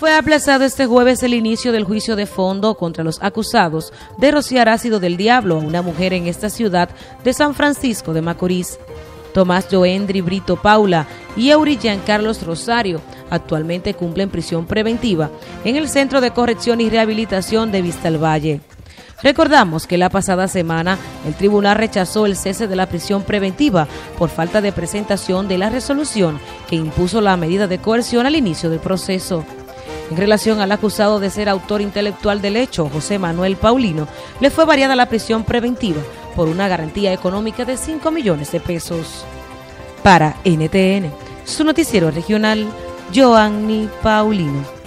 Fue aplazado este jueves el inicio del juicio de fondo contra los acusados de rociar ácido del diablo a una mujer en esta ciudad de San Francisco de Macorís. Tomás Joendri Brito Paula y Eurijan Carlos Rosario actualmente cumplen prisión preventiva en el Centro de Corrección y Rehabilitación de Vista Valle. Recordamos que la pasada semana el tribunal rechazó el cese de la prisión preventiva por falta de presentación de la resolución que impuso la medida de coerción al inicio del proceso. En relación al acusado de ser autor intelectual del hecho, José Manuel Paulino, le fue variada la prisión preventiva por una garantía económica de 5 millones de pesos. Para NTN, su noticiero regional, Joanny Paulino.